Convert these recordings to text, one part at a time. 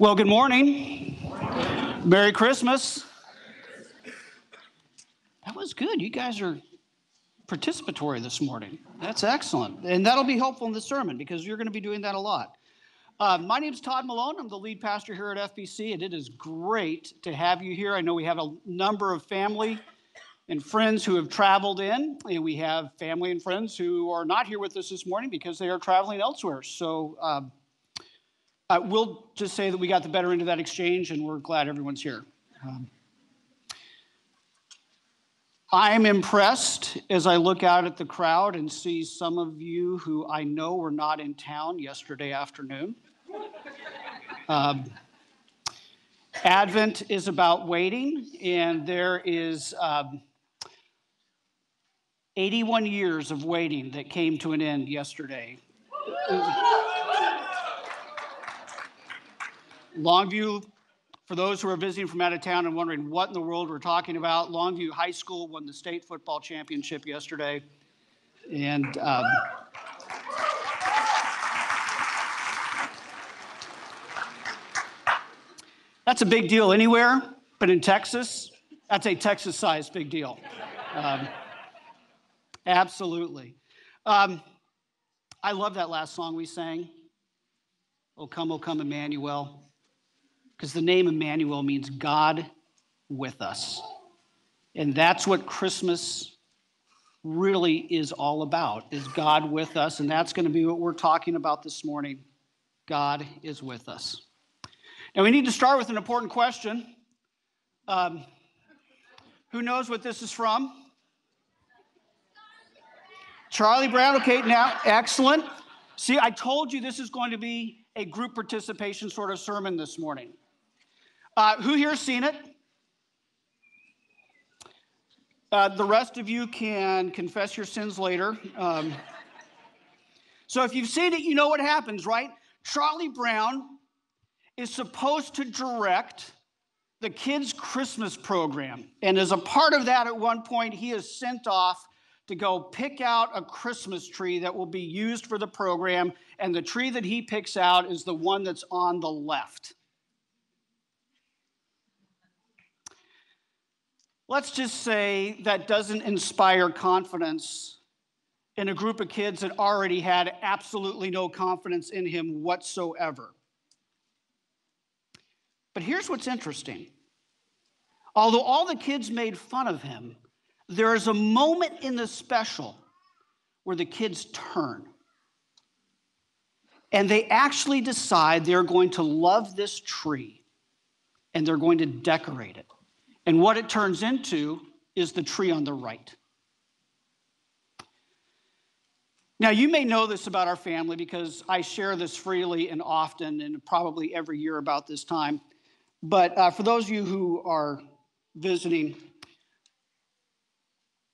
Well, good morning. Merry Christmas. That was good. You guys are participatory this morning. That's excellent. And that'll be helpful in the sermon because you're going to be doing that a lot. Uh, my name is Todd Malone. I'm the lead pastor here at FBC, and it is great to have you here. I know we have a number of family and friends who have traveled in, and we have family and friends who are not here with us this morning because they are traveling elsewhere. So, um, uh, we'll just say that we got the better end of that exchange, and we're glad everyone's here. Um, I'm impressed as I look out at the crowd and see some of you who I know were not in town yesterday afternoon. Um, Advent is about waiting, and there is um, 81 years of waiting that came to an end yesterday. Longview, for those who are visiting from out of town and wondering what in the world we're talking about, Longview High School won the state football championship yesterday. And um, that's a big deal anywhere, but in Texas, that's a Texas sized big deal. Um, absolutely. Um, I love that last song we sang. Oh, come, oh, come, Emmanuel because the name Emmanuel means God with us. And that's what Christmas really is all about is God with us and that's going to be what we're talking about this morning. God is with us. Now we need to start with an important question. Um, who knows what this is from? Charlie Brown. Okay, now excellent. See, I told you this is going to be a group participation sort of sermon this morning. Uh, who here has seen it? Uh, the rest of you can confess your sins later. Um, so if you've seen it, you know what happens, right? Charlie Brown is supposed to direct the kids' Christmas program. And as a part of that, at one point, he is sent off to go pick out a Christmas tree that will be used for the program. And the tree that he picks out is the one that's on the left. Let's just say that doesn't inspire confidence in a group of kids that already had absolutely no confidence in him whatsoever. But here's what's interesting. Although all the kids made fun of him, there is a moment in the special where the kids turn. And they actually decide they're going to love this tree and they're going to decorate it. And what it turns into is the tree on the right. Now, you may know this about our family because I share this freely and often, and probably every year about this time. But uh, for those of you who are visiting,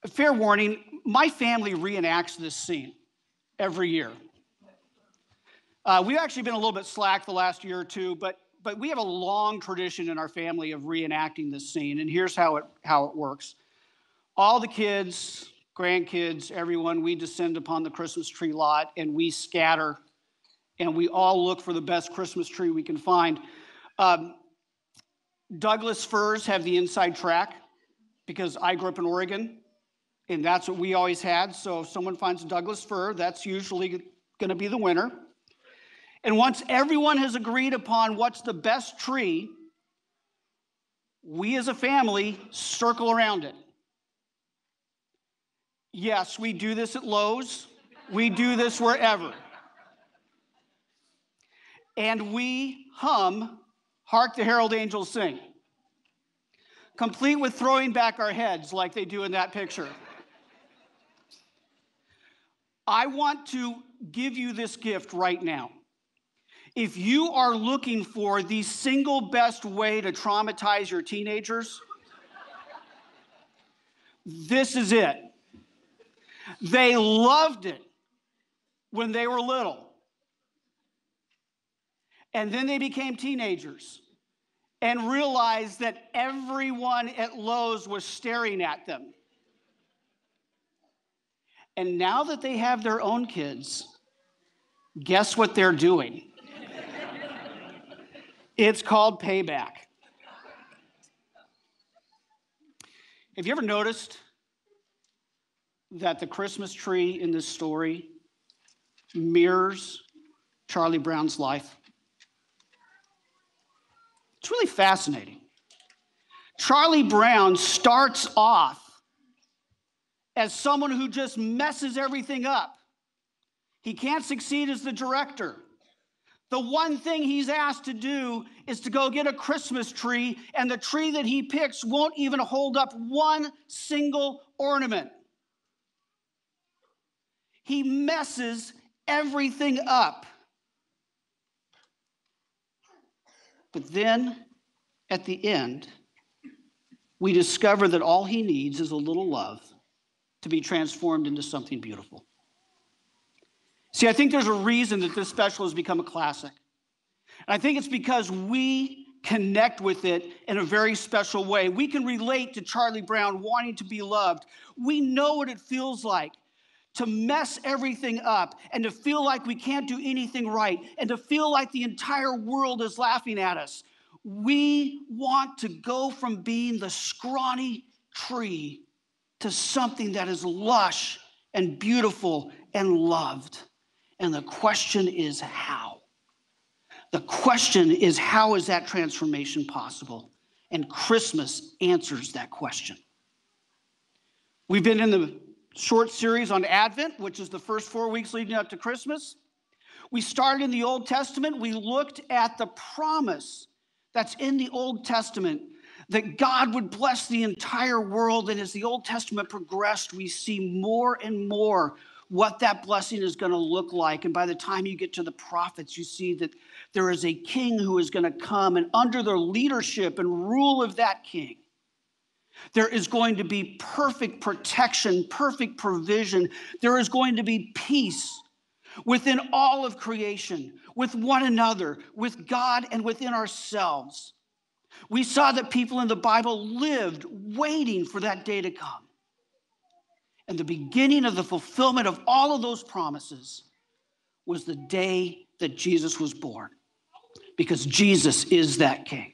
fair warning my family reenacts this scene every year. Uh, we've actually been a little bit slack the last year or two, but but we have a long tradition in our family of reenacting this scene, and here's how it, how it works. All the kids, grandkids, everyone, we descend upon the Christmas tree lot and we scatter and we all look for the best Christmas tree we can find. Um, Douglas firs have the inside track because I grew up in Oregon and that's what we always had. So if someone finds a Douglas fir, that's usually going to be the winner. And once everyone has agreed upon what's the best tree, we as a family circle around it. Yes, we do this at Lowe's, we do this wherever. And we hum Hark the Herald Angels Sing, complete with throwing back our heads like they do in that picture. I want to give you this gift right now. If you are looking for the single best way to traumatize your teenagers, this is it. They loved it when they were little. And then they became teenagers and realized that everyone at Lowe's was staring at them. And now that they have their own kids, guess what they're doing? It's called payback. Have you ever noticed that the Christmas tree in this story mirrors Charlie Brown's life? It's really fascinating. Charlie Brown starts off as someone who just messes everything up. He can't succeed as the director. The one thing he's asked to do is to go get a Christmas tree, and the tree that he picks won't even hold up one single ornament. He messes everything up. But then at the end, we discover that all he needs is a little love to be transformed into something beautiful. See, I think there's a reason that this special has become a classic. And I think it's because we connect with it in a very special way. We can relate to Charlie Brown wanting to be loved. We know what it feels like to mess everything up and to feel like we can't do anything right and to feel like the entire world is laughing at us. We want to go from being the scrawny tree to something that is lush and beautiful and loved. And the question is how? The question is how is that transformation possible? And Christmas answers that question. We've been in the short series on Advent, which is the first four weeks leading up to Christmas. We started in the Old Testament. We looked at the promise that's in the Old Testament that God would bless the entire world. And as the Old Testament progressed, we see more and more what that blessing is going to look like. And by the time you get to the prophets, you see that there is a king who is going to come, and under the leadership and rule of that king, there is going to be perfect protection, perfect provision. There is going to be peace within all of creation, with one another, with God, and within ourselves. We saw that people in the Bible lived waiting for that day to come. And the beginning of the fulfillment of all of those promises was the day that Jesus was born, because Jesus is that king.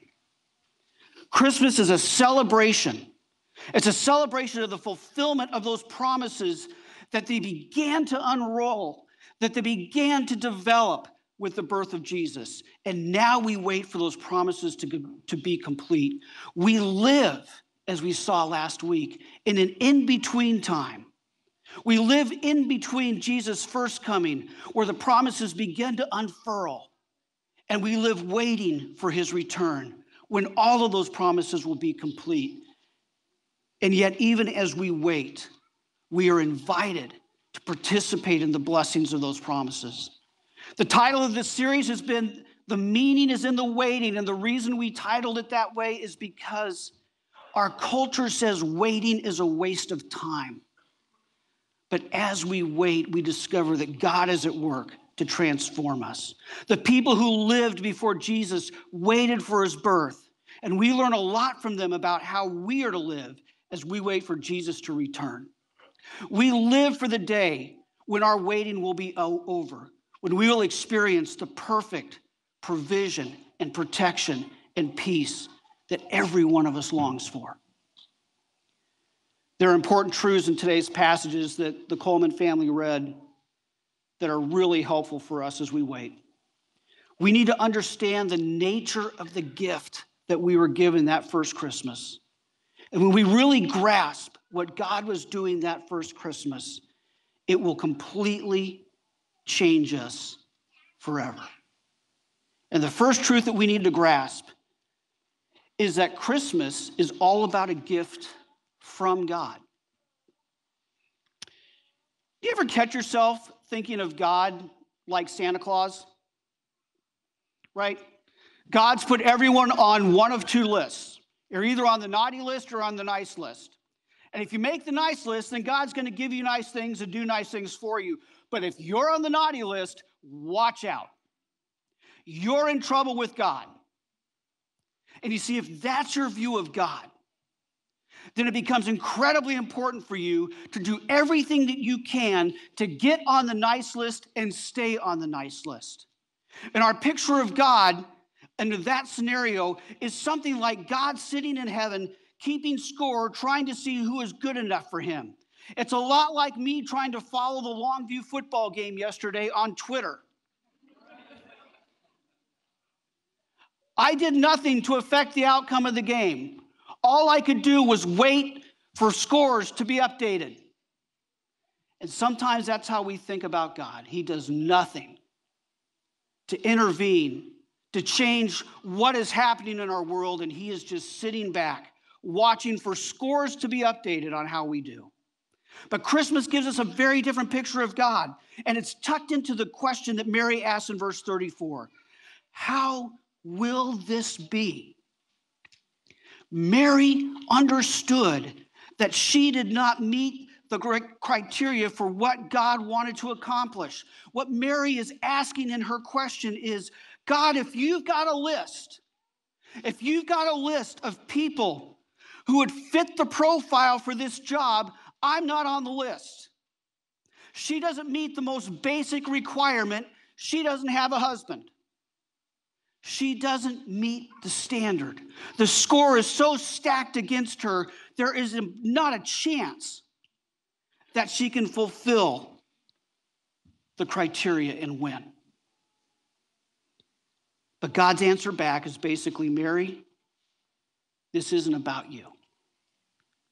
Christmas is a celebration. It's a celebration of the fulfillment of those promises that they began to unroll, that they began to develop with the birth of Jesus. And now we wait for those promises to, to be complete. We live, as we saw last week, in an in between time. We live in between Jesus' first coming, where the promises begin to unfurl, and we live waiting for his return, when all of those promises will be complete. And yet, even as we wait, we are invited to participate in the blessings of those promises. The title of this series has been The Meaning is in the Waiting. And the reason we titled it that way is because our culture says waiting is a waste of time. But as we wait, we discover that God is at work to transform us. The people who lived before Jesus waited for his birth, and we learn a lot from them about how we are to live as we wait for Jesus to return. We live for the day when our waiting will be over, when we will experience the perfect provision and protection and peace that every one of us longs for. There are important truths in today's passages that the Coleman family read that are really helpful for us as we wait. We need to understand the nature of the gift that we were given that first Christmas. And when we really grasp what God was doing that first Christmas, it will completely change us forever. And the first truth that we need to grasp is that Christmas is all about a gift from God. Do you ever catch yourself thinking of God like Santa Claus? Right? God's put everyone on one of two lists. You're either on the naughty list or on the nice list. And if you make the nice list, then God's going to give you nice things and do nice things for you. But if you're on the naughty list, watch out. You're in trouble with God. And you see, if that's your view of God, then it becomes incredibly important for you to do everything that you can to get on the nice list and stay on the nice list. And our picture of God under that scenario is something like God sitting in heaven, keeping score, trying to see who is good enough for him. It's a lot like me trying to follow the Longview football game yesterday on Twitter. I did nothing to affect the outcome of the game. All I could do was wait for scores to be updated. And sometimes that's how we think about God. He does nothing to intervene, to change what is happening in our world, and He is just sitting back, watching for scores to be updated on how we do. But Christmas gives us a very different picture of God, and it's tucked into the question that Mary asks in verse 34 How will this be? Mary understood that she did not meet the criteria for what God wanted to accomplish. What Mary is asking in her question is God, if you've got a list, if you've got a list of people who would fit the profile for this job, I'm not on the list. She doesn't meet the most basic requirement. She doesn't have a husband. She doesn't meet the standard. The score is so stacked against her, there is not a chance that she can fulfill the criteria and win. But God's answer back is basically Mary, this isn't about you.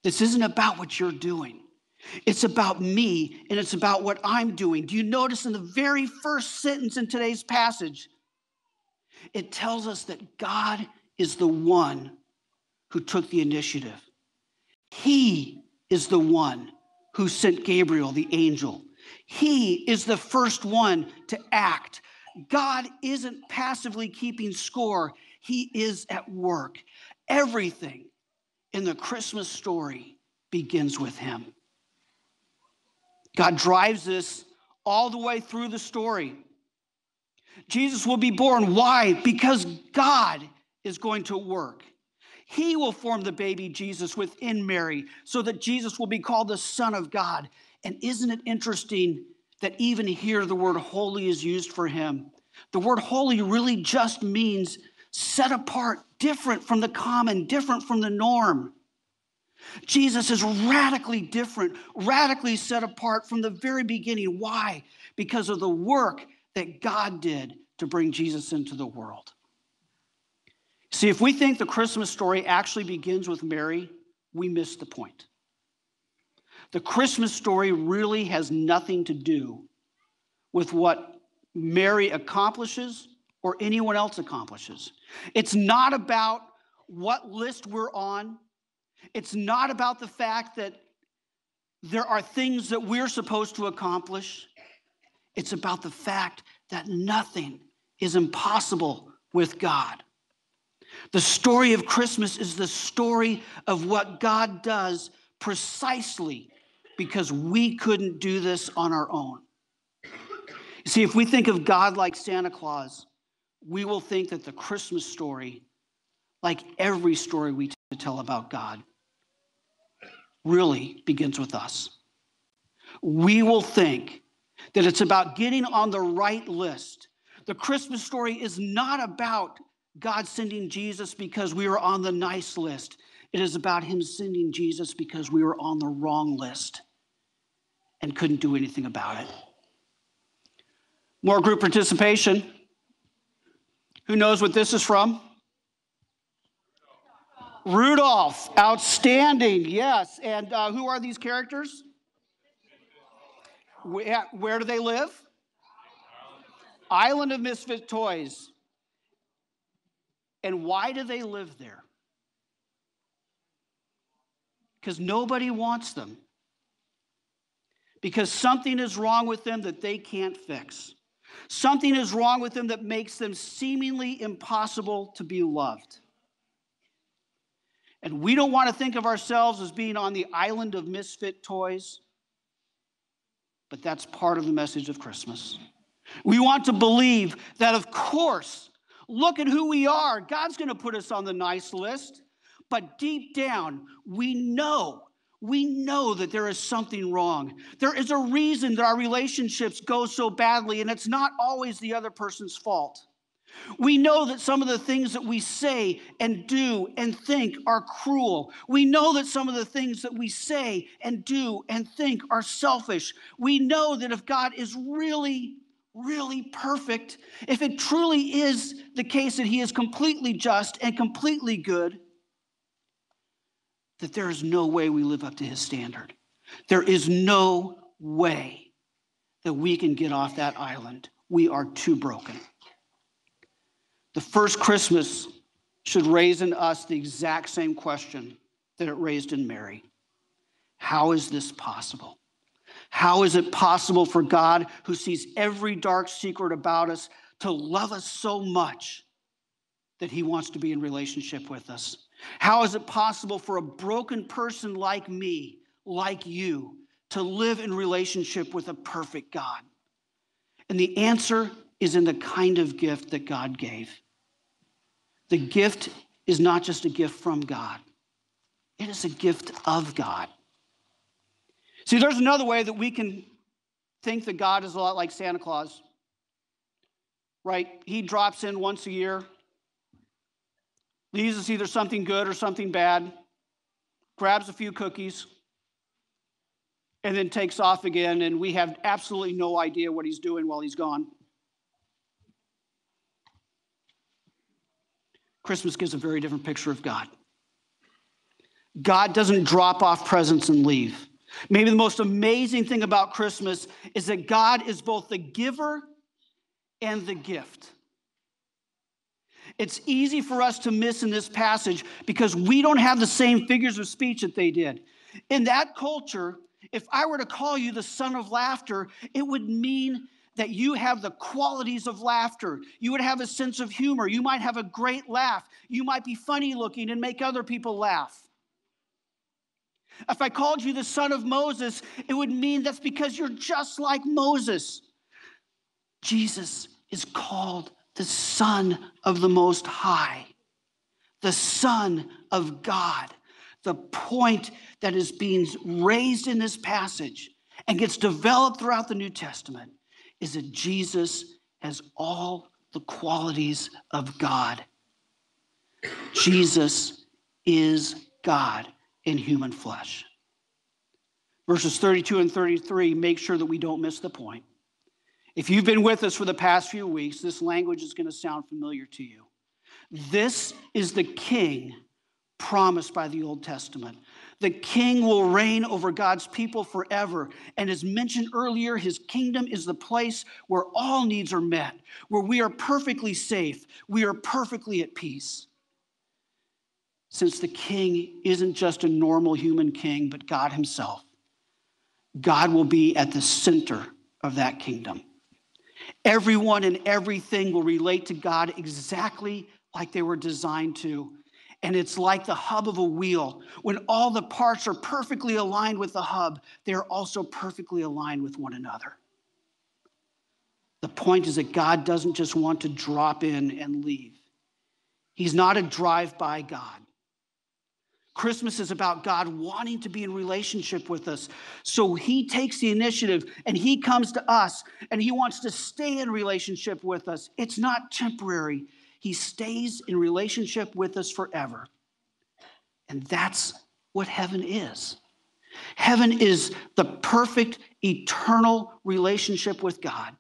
This isn't about what you're doing. It's about me and it's about what I'm doing. Do you notice in the very first sentence in today's passage, it tells us that God is the one who took the initiative. He is the one who sent Gabriel, the angel. He is the first one to act. God isn't passively keeping score, He is at work. Everything in the Christmas story begins with Him. God drives this all the way through the story. Jesus will be born. Why? Because God is going to work. He will form the baby Jesus within Mary so that Jesus will be called the Son of God. And isn't it interesting that even here the word holy is used for him? The word holy really just means set apart, different from the common, different from the norm. Jesus is radically different, radically set apart from the very beginning. Why? Because of the work that God did to bring Jesus into the world. See, if we think the Christmas story actually begins with Mary, we miss the point. The Christmas story really has nothing to do with what Mary accomplishes or anyone else accomplishes. It's not about what list we're on. It's not about the fact that there are things that we're supposed to accomplish. It's about the fact that nothing is impossible with God. The story of Christmas is the story of what God does precisely because we couldn't do this on our own. You see, if we think of God like Santa Claus, we will think that the Christmas story, like every story we tell about God, really begins with us. We will think that it's about getting on the right list. The Christmas story is not about God sending Jesus because we were on the nice list. It is about Him sending Jesus because we were on the wrong list and couldn't do anything about it. More group participation. Who knows what this is from? Rudolph. Outstanding. Yes. And uh, who are these characters? Where, where do they live? Island of Misfit Toys. And why do they live there? Because nobody wants them. Because something is wrong with them that they can't fix. Something is wrong with them that makes them seemingly impossible to be loved. And we don't want to think of ourselves as being on the island of misfit toys, but that's part of the message of Christmas. We want to believe that, of course, look at who we are. God's going to put us on the nice list. But deep down, we know, we know that there is something wrong. There is a reason that our relationships go so badly, and it's not always the other person's fault. We know that some of the things that we say and do and think are cruel. We know that some of the things that we say and do and think are selfish. We know that if God is really, really perfect, if it truly is the case that He is completely just and completely good, that there is no way we live up to His standard. There is no way that we can get off that island. We are too broken. The first Christmas should raise in us the exact same question that it raised in Mary How is this possible? How is it possible for God, who sees every dark secret about us, to love us so much that he wants to be in relationship with us? How is it possible for a broken person like me, like you, to live in relationship with a perfect God? And the answer is in the kind of gift that God gave. The gift is not just a gift from God, it is a gift of God. See, there's another way that we can think that God is a lot like Santa Claus, right? He drops in once a year, leaves us either something good or something bad, grabs a few cookies, and then takes off again, and we have absolutely no idea what he's doing while he's gone. Christmas gives a very different picture of God. God doesn't drop off presents and leave. Maybe the most amazing thing about Christmas is that God is both the giver and the gift. It's easy for us to miss in this passage because we don't have the same figures of speech that they did. In that culture, if I were to call you the son of laughter, it would mean that you have the qualities of laughter. You would have a sense of humor. You might have a great laugh. You might be funny looking and make other people laugh. If I called you the son of Moses, it would mean that's because you're just like Moses. Jesus is called the Son of the Most High, the Son of God. The point that is being raised in this passage and gets developed throughout the New Testament is that Jesus has all the qualities of God. Jesus is God in human flesh. Verses 32 and 33 make sure that we don't miss the point. If you've been with us for the past few weeks, this language is going to sound familiar to you. This is the king promised by the Old Testament. The king will reign over God's people forever. And as mentioned earlier, his kingdom is the place where all needs are met, where we are perfectly safe, we are perfectly at peace. Since the king isn't just a normal human king, but God himself, God will be at the center of that kingdom. Everyone and everything will relate to God exactly like they were designed to and it's like the hub of a wheel. When all the parts are perfectly aligned with the hub, they are also perfectly aligned with one another. The point is that God doesn't just want to drop in and leave, He's not a drive by God. Christmas is about God wanting to be in relationship with us. So he takes the initiative and he comes to us and he wants to stay in relationship with us. It's not temporary, he stays in relationship with us forever. And that's what heaven is. Heaven is the perfect, eternal relationship with God.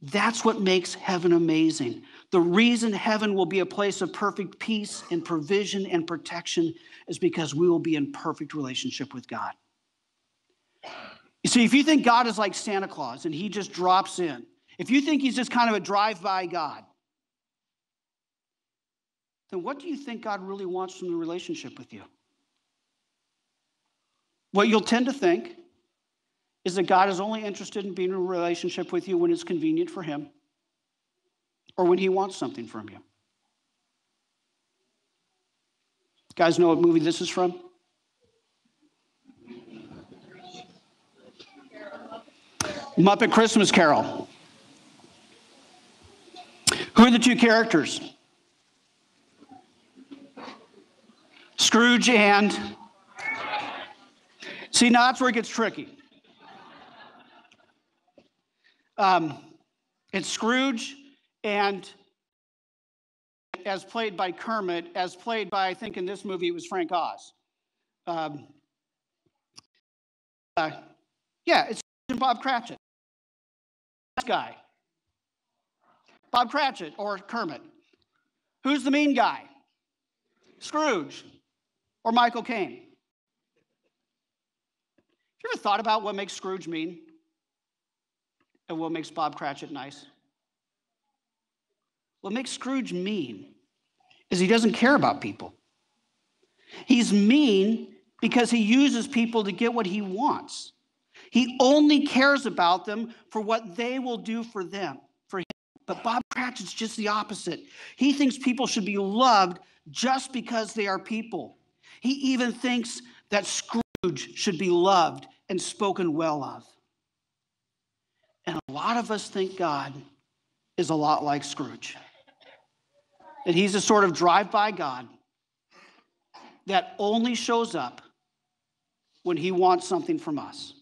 That's what makes heaven amazing. The reason heaven will be a place of perfect peace and provision and protection is because we will be in perfect relationship with God. You see, if you think God is like Santa Claus and he just drops in, if you think he's just kind of a drive by God, then what do you think God really wants from the relationship with you? What you'll tend to think is that God is only interested in being in a relationship with you when it's convenient for Him or when He wants something from you. Guys know what movie this is from? Muppet Christmas Carol. Who are the two characters? Scrooge and. See, now that's where it gets tricky. Um, it's Scrooge and as played by Kermit, as played by, I think in this movie it was Frank Oz. Um, uh, yeah, it's Bob Cratchit. This guy. Bob Cratchit or Kermit. Who's the mean guy? Scrooge or Michael Caine. Have you ever thought about what makes Scrooge mean and what makes Bob Cratchit nice? What makes Scrooge mean is he doesn't care about people. He's mean because he uses people to get what he wants. He only cares about them for what they will do for them, for him. But Bob Cratchit's just the opposite. He thinks people should be loved just because they are people. He even thinks that Scrooge should be loved and spoken well of. And a lot of us think God is a lot like Scrooge. That he's a sort of drive by God that only shows up when he wants something from us.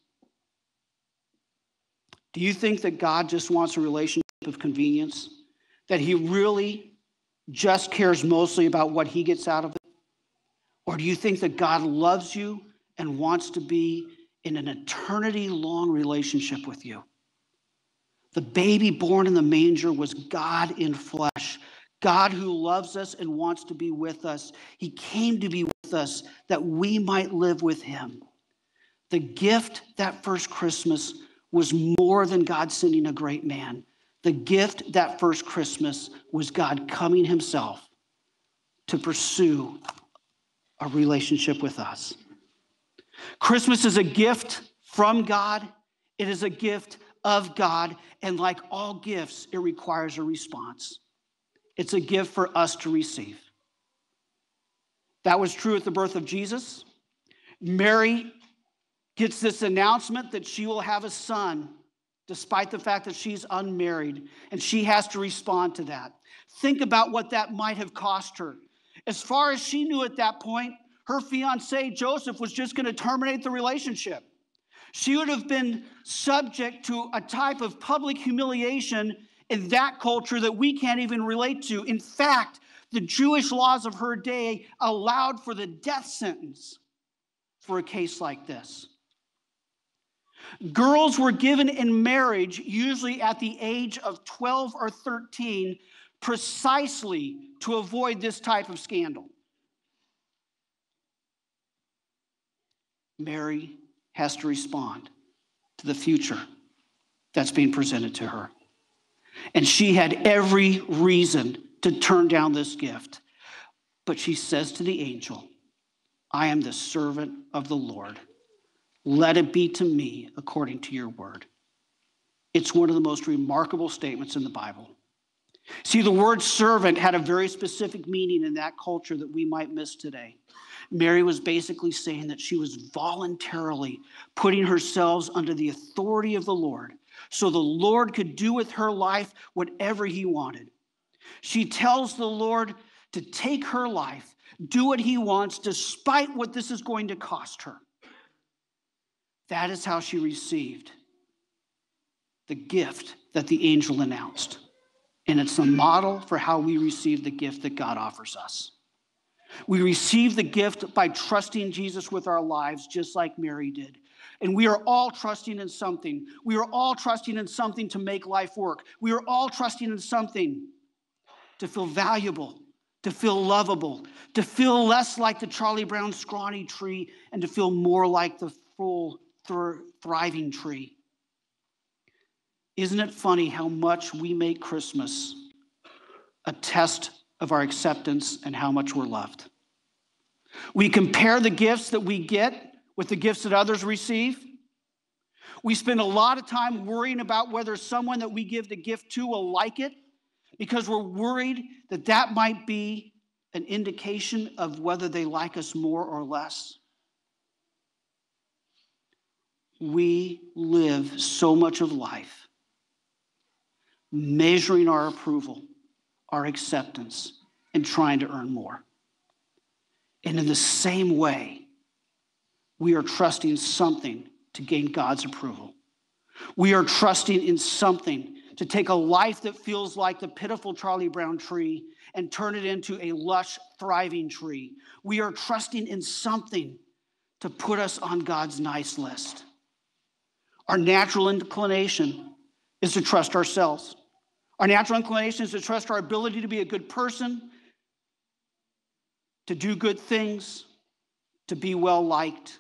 Do you think that God just wants a relationship of convenience? That he really just cares mostly about what he gets out of it? Or do you think that God loves you and wants to be in an eternity long relationship with you? The baby born in the manger was God in flesh, God who loves us and wants to be with us. He came to be with us that we might live with him. The gift that first Christmas was more than God sending a great man. The gift that first Christmas was God coming himself to pursue a relationship with us. Christmas is a gift from God, it is a gift of God, and like all gifts, it requires a response. It's a gift for us to receive. That was true at the birth of Jesus. Mary gets this announcement that she will have a son, despite the fact that she's unmarried, and she has to respond to that. Think about what that might have cost her. As far as she knew at that point, her fiance Joseph was just going to terminate the relationship. She would have been subject to a type of public humiliation in that culture that we can't even relate to. In fact, the Jewish laws of her day allowed for the death sentence for a case like this. Girls were given in marriage, usually at the age of 12 or 13, precisely to avoid this type of scandal. Mary has to respond to the future that's being presented to her. And she had every reason to turn down this gift. But she says to the angel, I am the servant of the Lord. Let it be to me according to your word. It's one of the most remarkable statements in the Bible. See, the word servant had a very specific meaning in that culture that we might miss today. Mary was basically saying that she was voluntarily putting herself under the authority of the Lord so the Lord could do with her life whatever he wanted. She tells the Lord to take her life, do what he wants, despite what this is going to cost her. That is how she received the gift that the angel announced. And it's a model for how we receive the gift that God offers us. We receive the gift by trusting Jesus with our lives, just like Mary did. And we are all trusting in something. We are all trusting in something to make life work. We are all trusting in something to feel valuable, to feel lovable, to feel less like the Charlie Brown scrawny tree, and to feel more like the full thriving tree. Isn't it funny how much we make Christmas a test of our acceptance and how much we're loved? We compare the gifts that we get with the gifts that others receive. We spend a lot of time worrying about whether someone that we give the gift to will like it because we're worried that that might be an indication of whether they like us more or less we live so much of life measuring our approval, our acceptance, and trying to earn more. And in the same way, we are trusting something to gain God's approval. We are trusting in something to take a life that feels like the pitiful Charlie Brown tree and turn it into a lush, thriving tree. We are trusting in something to put us on God's nice list. Our natural inclination is to trust ourselves. Our natural inclination is to trust our ability to be a good person, to do good things, to be well liked.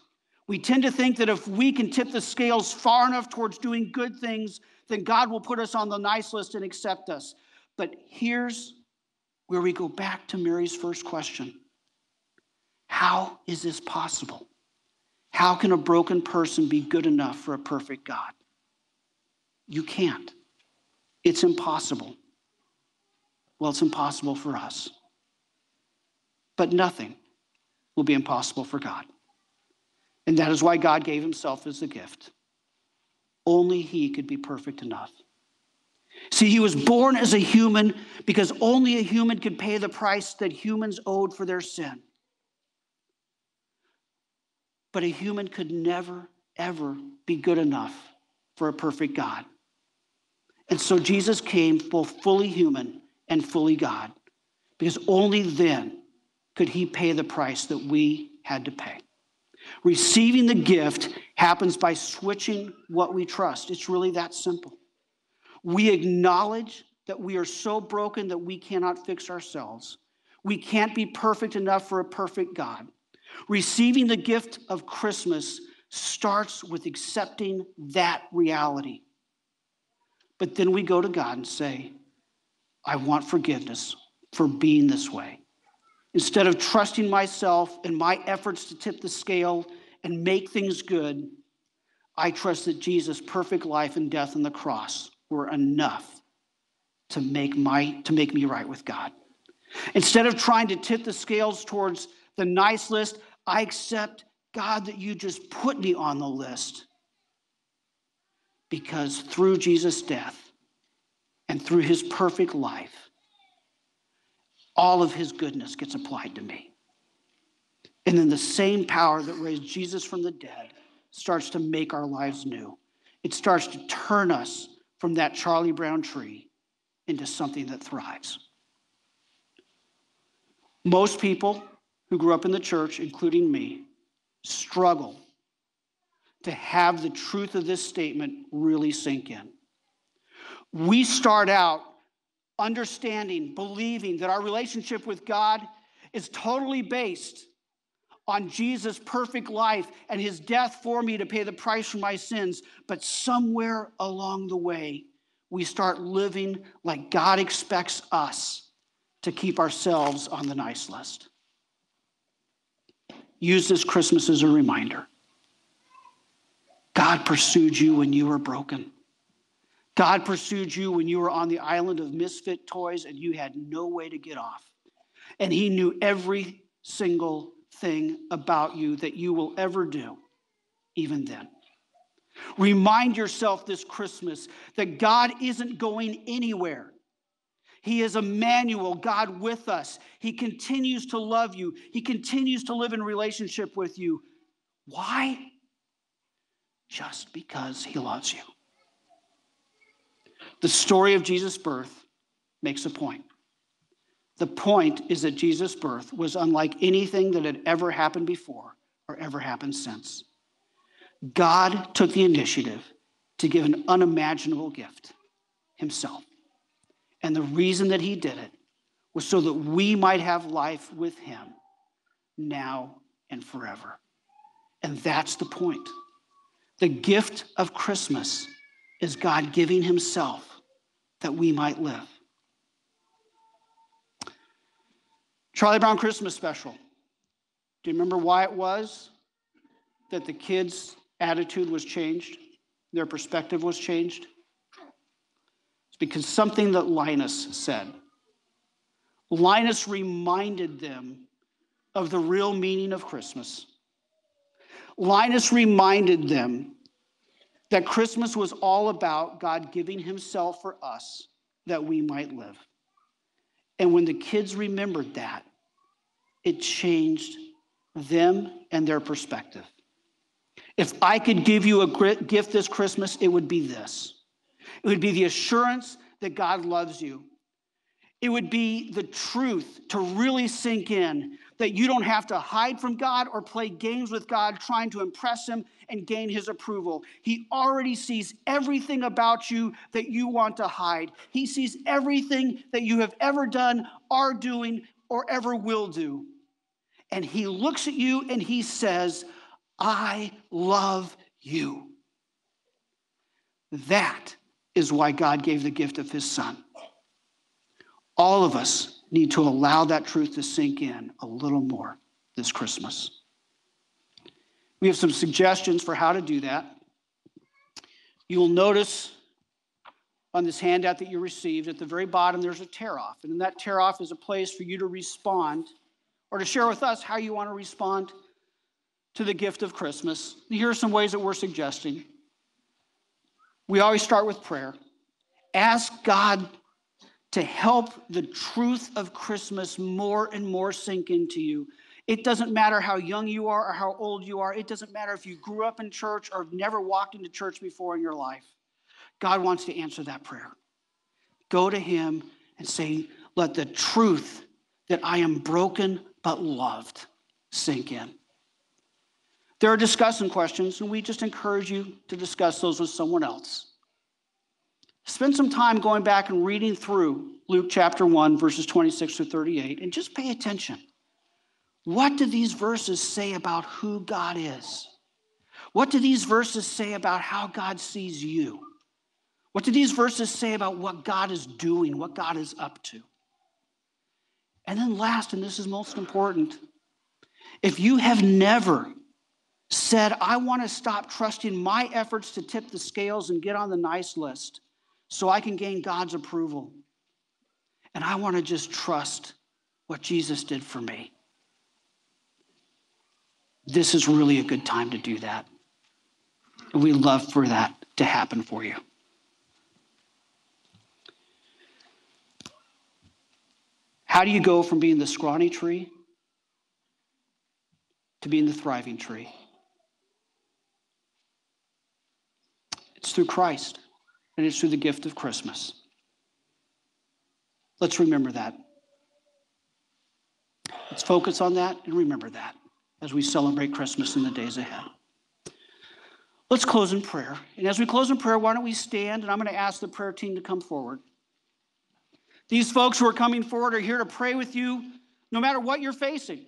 We tend to think that if we can tip the scales far enough towards doing good things, then God will put us on the nice list and accept us. But here's where we go back to Mary's first question How is this possible? How can a broken person be good enough for a perfect God? You can't. It's impossible. Well, it's impossible for us. But nothing will be impossible for God. And that is why God gave himself as a gift. Only he could be perfect enough. See, he was born as a human because only a human could pay the price that humans owed for their sin. But a human could never, ever be good enough for a perfect God. And so Jesus came both fully human and fully God, because only then could he pay the price that we had to pay. Receiving the gift happens by switching what we trust. It's really that simple. We acknowledge that we are so broken that we cannot fix ourselves. We can't be perfect enough for a perfect God. Receiving the gift of Christmas starts with accepting that reality. But then we go to God and say, I want forgiveness for being this way. Instead of trusting myself and my efforts to tip the scale and make things good, I trust that Jesus' perfect life and death on the cross were enough to make, my, to make me right with God. Instead of trying to tip the scales towards the nice list, I accept, God, that you just put me on the list. Because through Jesus' death and through his perfect life, all of his goodness gets applied to me. And then the same power that raised Jesus from the dead starts to make our lives new. It starts to turn us from that Charlie Brown tree into something that thrives. Most people who grew up in the church, including me, struggle to have the truth of this statement really sink in. We start out understanding, believing that our relationship with God is totally based on Jesus' perfect life and his death for me to pay the price for my sins. But somewhere along the way, we start living like God expects us to keep ourselves on the nice list use this Christmas as a reminder. God pursued you when you were broken. God pursued you when you were on the island of misfit toys and you had no way to get off. And He knew every single thing about you that you will ever do, even then. Remind yourself this Christmas that God isn't going anywhere. He is Emmanuel, God with us. He continues to love you. He continues to live in relationship with you. Why? Just because he loves you. The story of Jesus' birth makes a point. The point is that Jesus' birth was unlike anything that had ever happened before or ever happened since. God took the initiative to give an unimaginable gift himself. And the reason that he did it was so that we might have life with him now and forever. And that's the point. The gift of Christmas is God giving himself that we might live. Charlie Brown Christmas special. Do you remember why it was that the kids' attitude was changed? Their perspective was changed? It's because something that Linus said. Linus reminded them of the real meaning of Christmas. Linus reminded them that Christmas was all about God giving himself for us that we might live. And when the kids remembered that, it changed them and their perspective. If I could give you a gift this Christmas, it would be this It would be the assurance that God loves you. It would be the truth to really sink in that you don't have to hide from God or play games with God trying to impress Him and gain His approval. He already sees everything about you that you want to hide. He sees everything that you have ever done, are doing, or ever will do. And He looks at you and He says, I love you. That is why God gave the gift of His Son. All of us need to allow that truth to sink in a little more this Christmas. We have some suggestions for how to do that. You'll notice on this handout that you received at the very bottom there's a tear off. And in that tear off is a place for you to respond or to share with us how you want to respond to the gift of Christmas. Here are some ways that we're suggesting. We always start with prayer. Ask God to help the truth of Christmas more and more sink into you. It doesn't matter how young you are or how old you are. It doesn't matter if you grew up in church or have never walked into church before in your life. God wants to answer that prayer. Go to Him and say, Let the truth that I am broken but loved sink in. There are discussion questions, and we just encourage you to discuss those with someone else. Spend some time going back and reading through Luke chapter 1, verses 26 to 38, and just pay attention. What do these verses say about who God is? What do these verses say about how God sees you? What do these verses say about what God is doing, what God is up to? And then, last, and this is most important, if you have never said, I want to stop trusting my efforts to tip the scales and get on the nice list, so I can gain God's approval. And I want to just trust what Jesus did for me. This is really a good time to do that. And we love for that to happen for you. How do you go from being the scrawny tree to being the thriving tree? It's through Christ and it's through the gift of Christmas. Let's remember that. Let's focus on that and remember that as we celebrate Christmas in the days ahead. Let's close in prayer. And as we close in prayer, why don't we stand? And I'm going to ask the prayer team to come forward. These folks who are coming forward are here to pray with you no matter what you're facing.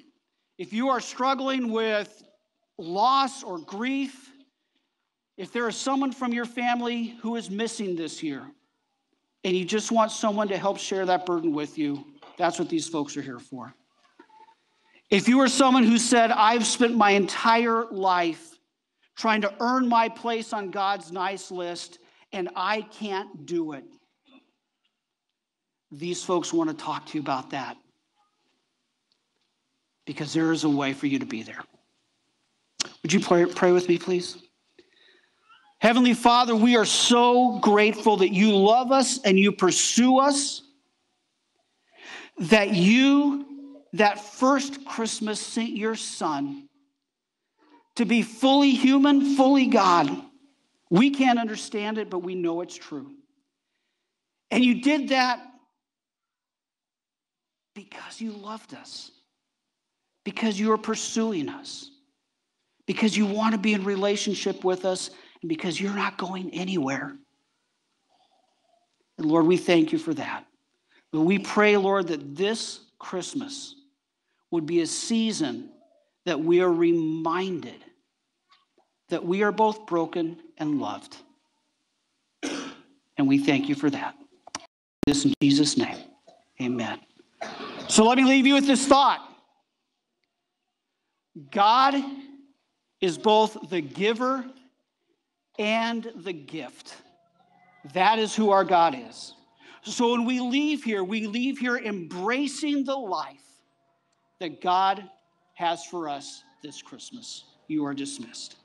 If you are struggling with loss or grief, if there is someone from your family who is missing this year and you just want someone to help share that burden with you, that's what these folks are here for. If you are someone who said, I've spent my entire life trying to earn my place on God's nice list and I can't do it, these folks want to talk to you about that because there is a way for you to be there. Would you pray, pray with me, please? Heavenly Father, we are so grateful that you love us and you pursue us, that you, that first Christmas, sent your Son to be fully human, fully God. We can't understand it, but we know it's true. And you did that because you loved us, because you are pursuing us, because you want to be in relationship with us because you're not going anywhere. And Lord, we thank you for that. But we pray, Lord, that this Christmas would be a season that we are reminded that we are both broken and loved. And we thank you for that. This in Jesus' name. Amen. So let me leave you with this thought God is both the giver and the gift. That is who our God is. So when we leave here, we leave here embracing the life that God has for us this Christmas. You are dismissed.